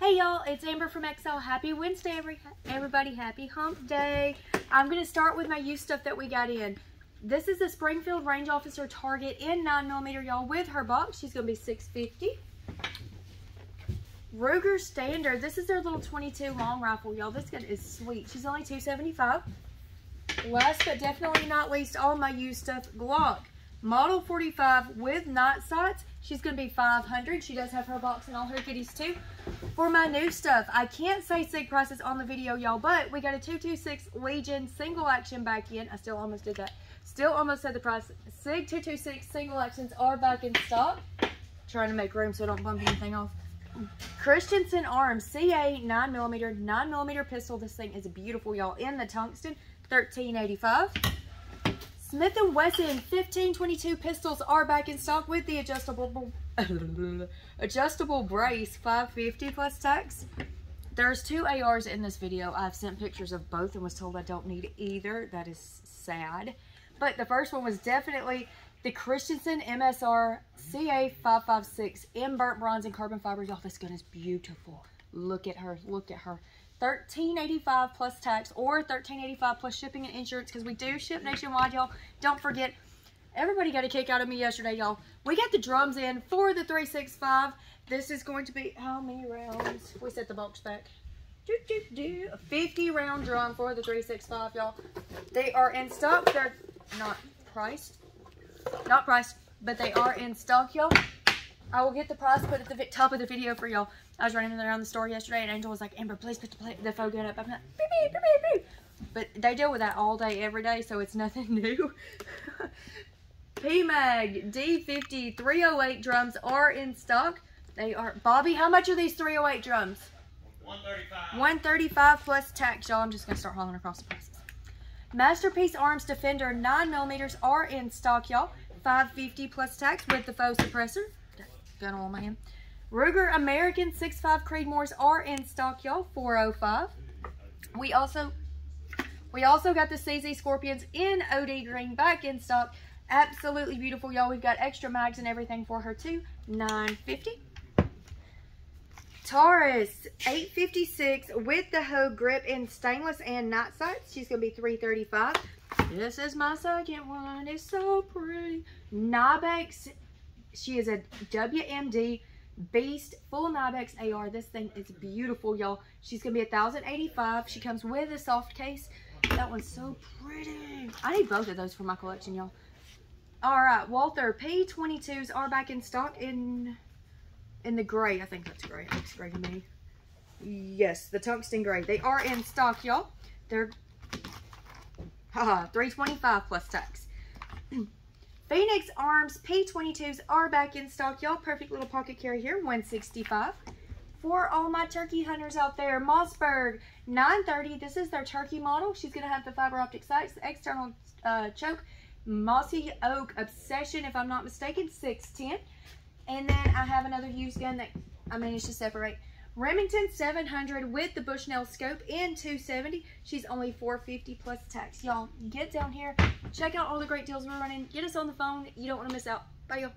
Hey y'all, it's Amber from Exile. Happy Wednesday, every, everybody. Happy hump day. I'm going to start with my used stuff that we got in. This is the Springfield Range Officer Target in 9mm, y'all, with her box. She's going to be 650 Ruger Standard. This is their little 22 long rifle, y'all. This gun is sweet. She's only 275 Last but definitely not least, all my used stuff, Glock. Model 45 with night sights. She's going to be 500 She does have her box and all her goodies too. For my new stuff, I can't say SIG prices on the video, y'all, but we got a 226 Legion single action back in. I still almost did that. Still almost said the price. SIG 226 single actions are back in stock. Trying to make room so I don't bump anything off. Christensen Arms CA 9mm, 9mm pistol. This thing is beautiful, y'all. In the tungsten, 1385 Smith & Wesson 1522 pistols are back in stock with the adjustable adjustable brace 550 plus tax. There's two ARs in this video. I've sent pictures of both and was told I don't need either. That is sad. But the first one was definitely the Christensen MSR CA556 in burnt bronze and carbon fiber. Y'all, this gun is beautiful. Look at her. Look at her. 1385 plus tax or 1385 plus shipping and insurance because we do ship nationwide, y'all. Don't forget, everybody got a kick out of me yesterday, y'all. We got the drums in for the 365. This is going to be, how many rounds? We set the box back. Do, do, do. A 50 round drum for the 365, y'all. They are in stock. They're not priced. Not priced, but they are in stock, y'all. I will get the price put at the top of the video for y'all. I was running around the store yesterday and Angel was like, Amber, please put the, play, the phone gun up. I'm like, beep, beep, beep, beep. But they deal with that all day, every day, so it's nothing new. PMAG D50 308 drums are in stock. They are, Bobby, how much are these 308 drums? 135. 135 plus tax, y'all. I'm just going to start hauling across the prices. Masterpiece Arms Defender 9 millimeters are in stock, y'all. 550 plus tax with the faux suppressor. Gun on my hand. Ruger American 6.5 Creedmoors are in stock, y'all. 405. We also we also got the CZ Scorpions in OD green back in stock. Absolutely beautiful, y'all. We've got extra mags and everything for her too. 950. Taurus 856 with the Hogue grip in stainless and night sights. She's to be 335. This is my second one. It's so pretty. NiB-X. She is a WMD Beast full NiB-X AR. This thing is beautiful, y'all. She's going to be 1085 She comes with a soft case. That one's so pretty. I need both of those for my collection, y'all. All right, Walther P22s are back in stock in in the gray. I think that's gray. It looks gray to me. Yes, the tungsten gray. They are in stock, y'all. They're haha, 325 plus tax. Phoenix Arms P22s are back in stock, y'all. Perfect little pocket carry here, 165 For all my turkey hunters out there, Mossberg 930. This is their turkey model. She's going to have the fiber optic sights, external uh, choke, Mossy Oak Obsession, if I'm not mistaken, 610. And then I have another used gun that I managed to separate. Remington 700 with the Bushnell scope in 270. She's only 450 plus tax. Y'all, get down here. Check out all the great deals we're running. Get us on the phone. You don't want to miss out. Bye, y'all.